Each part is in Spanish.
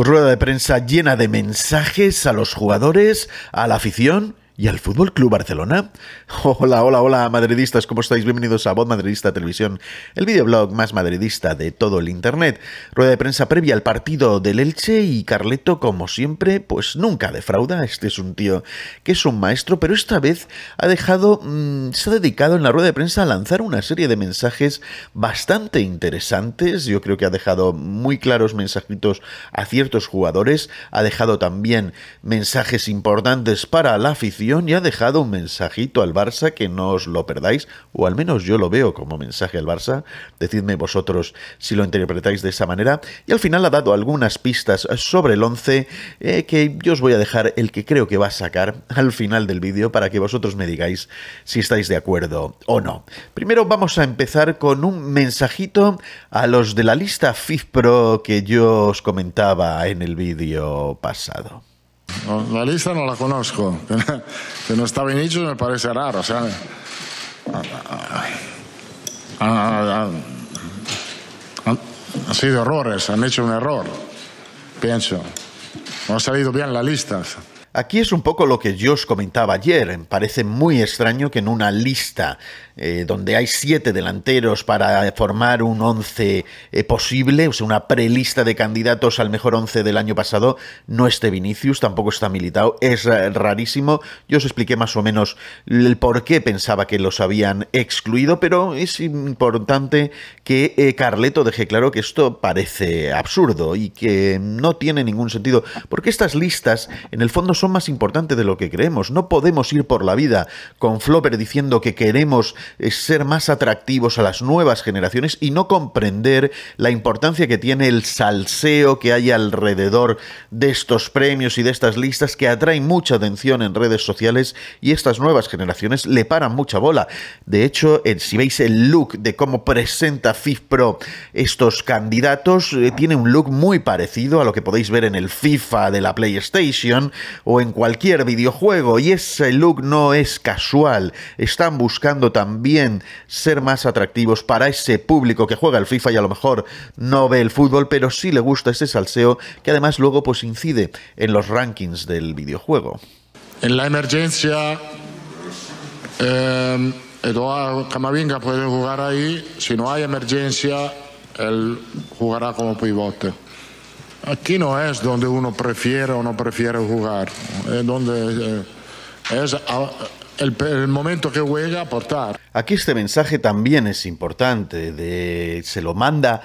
Pues rueda de prensa llena de mensajes a los jugadores, a la afición y al Fútbol Club Barcelona. Hola, hola, hola, madridistas, ¿cómo estáis? Bienvenidos a Voz Madridista Televisión, el videoblog más madridista de todo el internet. Rueda de prensa previa al partido del Elche y Carleto, como siempre, pues nunca defrauda. Este es un tío que es un maestro, pero esta vez ha dejado, mm, se ha dedicado en la rueda de prensa a lanzar una serie de mensajes bastante interesantes. Yo creo que ha dejado muy claros mensajitos a ciertos jugadores, ha dejado también mensajes importantes para la afición y ha dejado un mensajito al Barça que no os lo perdáis, o al menos yo lo veo como mensaje al Barça. Decidme vosotros si lo interpretáis de esa manera. Y al final ha dado algunas pistas sobre el 11 eh, que yo os voy a dejar el que creo que va a sacar al final del vídeo para que vosotros me digáis si estáis de acuerdo o no. Primero vamos a empezar con un mensajito a los de la lista FIFPro que yo os comentaba en el vídeo pasado. La lista no la conozco. Que no bien hecho me parece raro. O sea, han sido errores, han hecho un error, pienso. No ha salido bien la lista. Aquí es un poco lo que yo os comentaba ayer. Parece muy extraño que en una lista eh, donde hay siete delanteros para formar un once eh, posible, o sea, una prelista de candidatos al mejor once del año pasado, no esté Vinicius, tampoco está militado. Es eh, rarísimo. Yo os expliqué más o menos el por qué pensaba que los habían excluido, pero es importante que Carleto deje claro que esto parece absurdo y que no tiene ningún sentido, porque estas listas, en el fondo, son más importantes de lo que creemos. No podemos ir por la vida con Flopper diciendo que queremos eh, ser más atractivos a las nuevas generaciones y no comprender la importancia que tiene el salseo que hay alrededor de estos premios y de estas listas que atraen mucha atención en redes sociales y estas nuevas generaciones le paran mucha bola. De hecho, si veis el look de cómo presenta FIFPro estos candidatos, eh, tiene un look muy parecido a lo que podéis ver en el FIFA de la PlayStation o en cualquier videojuego y ese look no es casual. Están buscando también ser más atractivos para ese público que juega el FIFA y a lo mejor no ve el fútbol, pero sí le gusta ese salseo que además luego pues incide en los rankings del videojuego. En la emergencia eh, Eduardo Camavinga puede jugar ahí, si no hay emergencia él jugará como pivote. Aquí no es donde uno prefiere o no prefiere jugar, es donde eh, es el, momento que juega aportar. Aquí este mensaje también es importante, de, se lo manda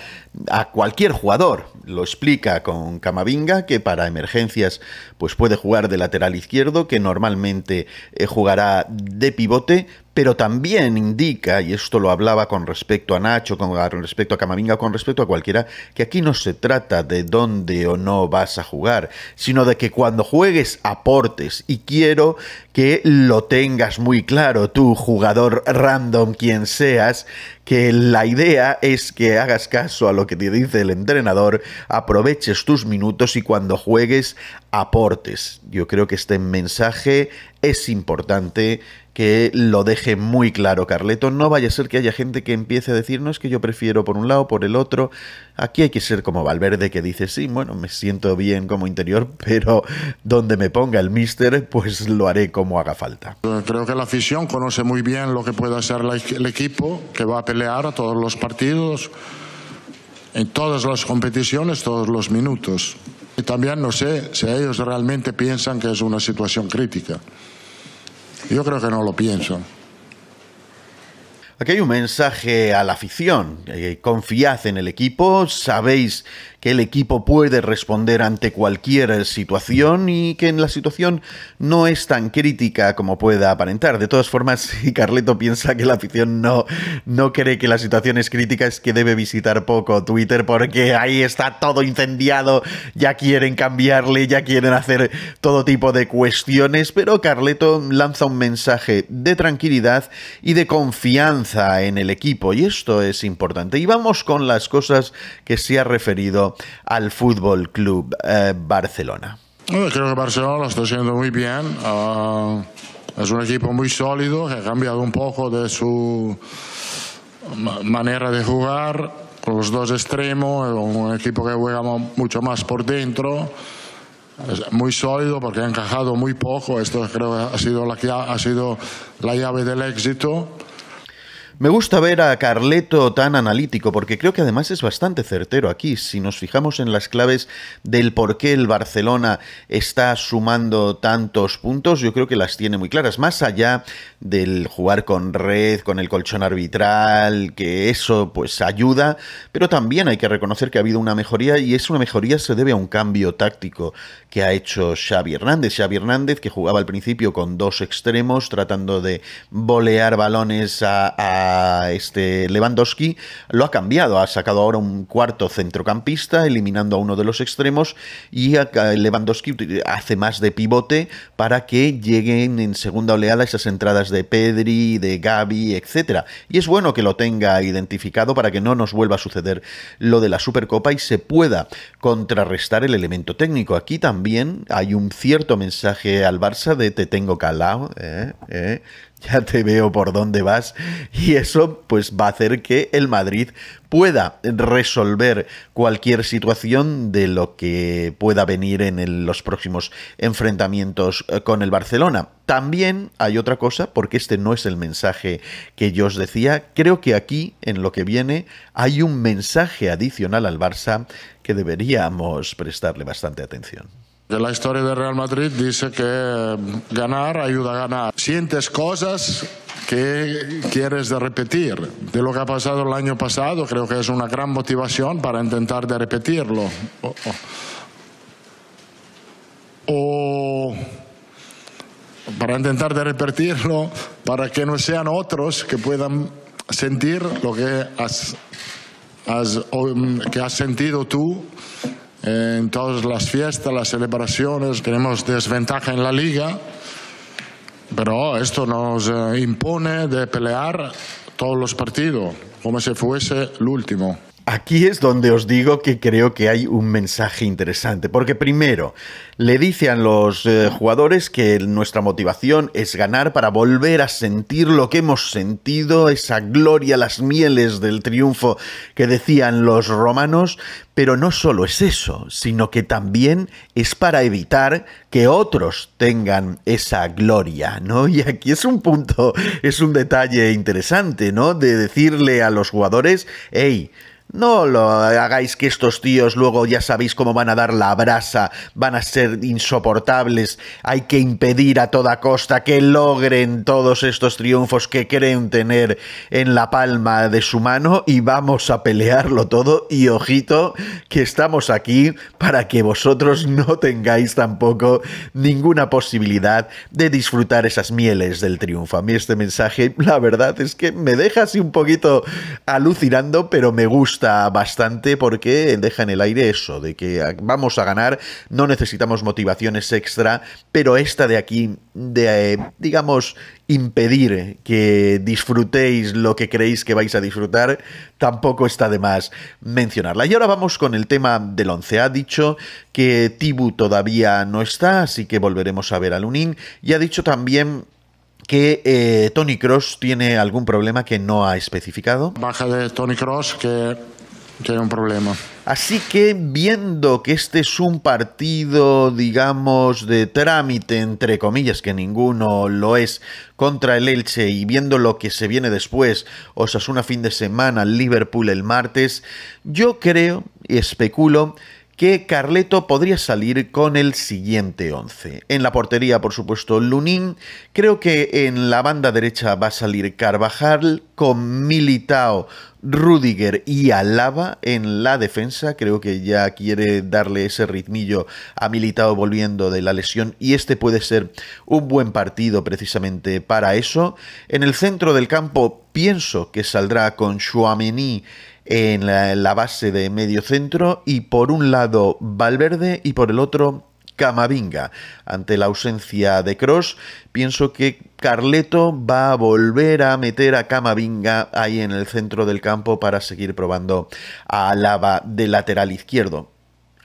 a cualquier jugador. Lo explica con Camavinga, que para emergencias pues puede jugar de lateral izquierdo, que normalmente eh, jugará de pivote, pero también indica, y esto lo hablaba con respecto a Nacho, con respecto a Camavinga, con respecto a cualquiera, que aquí no se trata de dónde o no vas a jugar, sino de que cuando juegues aportes, y quiero que lo tengas muy claro, tú jugador random, quien seas, que la idea es que hagas caso a lo que te dice el entrenador, aproveches tus minutos y cuando juegues aportes. Yo creo que este mensaje es importante que lo deje muy claro Carleto. No vaya a ser que haya gente que empiece a decir, no es que yo prefiero por un lado, por el otro. Aquí hay que ser como Valverde que dice, sí, bueno, me siento bien como interior, pero donde me ponga el mister, pues lo haré como haga falta. Creo que la afición conoce muy bien lo que puede hacer el equipo, que va a pelear a todos los partidos, en todas las competiciones, todos los minutos. Y también no sé si ellos realmente piensan que es una situación crítica. Yo creo que no lo pienso. Aquí hay un mensaje a la afición. Eh, confiad en el equipo, sabéis que el equipo puede responder ante cualquier situación y que en la situación no es tan crítica como pueda aparentar. De todas formas, si Carleto piensa que la afición no, no cree que la situación es crítica, es que debe visitar poco Twitter porque ahí está todo incendiado, ya quieren cambiarle, ya quieren hacer todo tipo de cuestiones, pero Carleto lanza un mensaje de tranquilidad y de confianza en el equipo y esto es importante. Y vamos con las cosas que se ha referido al Fútbol Club eh, Barcelona? Creo que Barcelona lo está haciendo muy bien. Ah, es un equipo muy sólido que ha cambiado un poco de su manera de jugar con los dos extremos, un equipo que juega mucho más por dentro, muy sólido porque ha encajado muy poco, esto creo que ha sido la, ha sido la llave del éxito. Me gusta ver a Carleto tan analítico porque creo que además es bastante certero aquí. Si nos fijamos en las claves del por qué el Barcelona está sumando tantos puntos, yo creo que las tiene muy claras. Más allá del jugar con red, con el colchón arbitral, que eso pues ayuda, pero también hay que reconocer que ha habido una mejoría y es una mejoría se debe a un cambio táctico que ha hecho Xavi Hernández. Xavi Hernández que jugaba al principio con dos extremos tratando de volear balones a este Lewandowski, lo ha cambiado, ha sacado ahora un cuarto centrocampista, eliminando a uno de los extremos, y Lewandowski hace más de pivote para que lleguen en segunda oleada esas entradas de Pedri, de Gaby, etcétera. Y es bueno que lo tenga identificado para que no nos vuelva a suceder lo de la Supercopa y se pueda contrarrestar el elemento técnico. Aquí también hay un cierto mensaje al Barça de te tengo calado, ¿eh? ¿eh? Ya te veo por dónde vas y eso pues va a hacer que el Madrid pueda resolver cualquier situación de lo que pueda venir en los próximos enfrentamientos eh, con el Barcelona. También hay otra cosa, porque este no es el mensaje que yo os decía, creo que aquí en lo que viene hay un mensaje adicional al Barça que deberíamos prestarle bastante atención. La historia del Real Madrid dice que ganar ayuda a ganar. Sientes cosas que quieres de repetir. De lo que ha pasado el año pasado, creo que es una gran motivación para intentar de repetirlo. O, para intentar de repetirlo, para que no sean otros que puedan sentir lo que has, que has sentido tú en todas las fiestas, las celebraciones. Tenemos desventaja en la liga, pero esto nos eh, impone de pelear todos los partidos, como si fuese el último. Aquí es donde os digo que creo que hay un mensaje interesante, porque primero le dice a los eh, jugadores que nuestra motivación es ganar para volver a sentir lo que hemos sentido, esa gloria, las mieles del triunfo que decían los romanos, pero no solo es eso, sino que también es para evitar que otros tengan esa gloria, ¿no? Y aquí es un punto, es un detalle interesante, ¿no? De decirle a los jugadores, hey, no lo hagáis que estos tíos luego ya sabéis cómo van a dar la brasa, van a ser insoportables, hay que impedir a toda costa que logren todos estos triunfos que creen tener en la palma de su mano y vamos a pelearlo todo y ojito que estamos aquí para que vosotros no tengáis tampoco ninguna posibilidad de disfrutar esas mieles del triunfo. A mí este mensaje la verdad es que me deja así un poquito alucinando pero me gusta bastante porque deja en el aire eso, de que vamos a ganar, no necesitamos motivaciones extra, pero esta de aquí, de, digamos, impedir que disfrutéis lo que creéis que vais a disfrutar, tampoco está de más mencionarla. Y ahora vamos con el tema del 11. Ha dicho que Tibu todavía no está, así que volveremos a ver a Lunin. Y ha dicho también que eh, Tony Cross tiene algún problema que no ha especificado. Baja de Tony Cross que tiene un problema. Así que viendo que este es un partido, digamos, de trámite, entre comillas, que ninguno lo es, contra el Elche y viendo lo que se viene después, Osasuna fin de semana, Liverpool el martes, yo creo y especulo que Carleto podría salir con el siguiente 11. En la portería, por supuesto, Lunin. Creo que en la banda derecha va a salir Carvajal con Militao, Rudiger y Alaba en la defensa. Creo que ya quiere darle ese ritmillo a Militao volviendo de la lesión y este puede ser un buen partido precisamente para eso. En el centro del campo pienso que saldrá con Chouameni en la, base de medio centro y por un lado Valverde y por el otro Camavinga. Ante la ausencia de Cross, pienso que Carleto va a volver a meter a Camavinga ahí en el centro del campo para seguir probando a Lava de lateral izquierdo.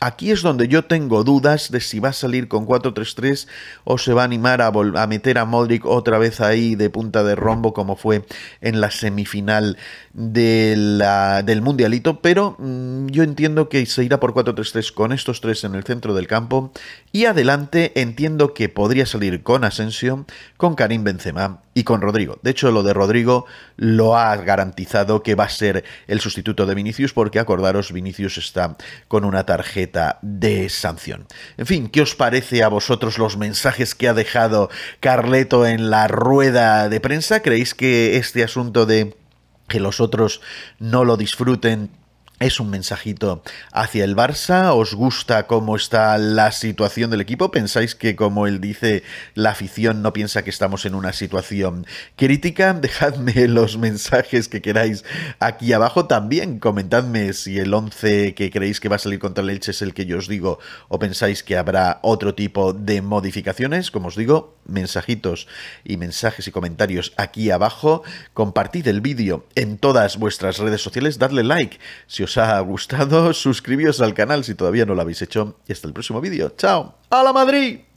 Aquí es donde yo tengo dudas de si va a salir con 4-3-3 o se va a animar a, meter a Modric otra vez ahí de punta de rombo como fue en la semifinal del Mundialito, pero mmm, yo entiendo que se irá por 4-3-3 con estos tres en el centro del campo. Y adelante entiendo que podría salir con Asensio, con Karim Benzema y con Rodrigo. De hecho, lo de Rodrigo lo ha garantizado que va a ser el sustituto de Vinicius porque acordaros, Vinicius está con una tarjeta de sanción. En fin, ¿qué os parece a vosotros los mensajes que ha dejado Carleto en la rueda de prensa? ¿Creéis que este asunto de que los otros no lo disfruten es un mensajito hacia el Barça. ¿Os gusta cómo está la situación del equipo? ¿Pensáis que, como él dice, la afición no piensa que estamos en una situación crítica? Dejadme los mensajes que queráis aquí abajo. También comentadme si el 11 que creéis que va a salir contra el Elche es el que yo os digo o pensáis que habrá otro tipo de modificaciones. Como os digo, mensajitos y mensajes y comentarios aquí abajo. Compartid el vídeo en todas vuestras redes sociales. Dadle like si os ha gustado, suscribíos al canal si todavía no lo habéis hecho y hasta el próximo vídeo. ¡Chao! ¡A la Madrid!